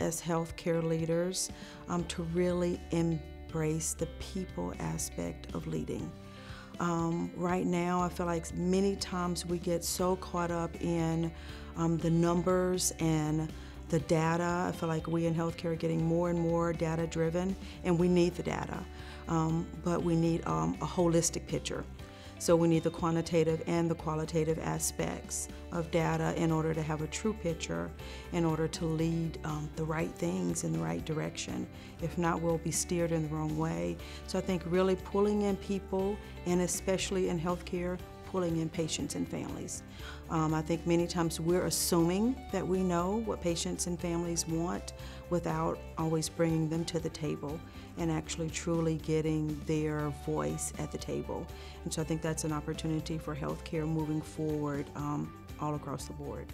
as healthcare leaders um, to really embrace the people aspect of leading. Um, right now, I feel like many times we get so caught up in um, the numbers and the data. I feel like we in healthcare are getting more and more data driven, and we need the data, um, but we need um, a holistic picture. So we need the quantitative and the qualitative aspects of data in order to have a true picture, in order to lead um, the right things in the right direction. If not, we'll be steered in the wrong way. So I think really pulling in people, and especially in healthcare, pulling in patients and families. Um, I think many times we're assuming that we know what patients and families want without always bringing them to the table and actually truly getting their voice at the table. And so I think that's an opportunity for healthcare moving forward um, all across the board.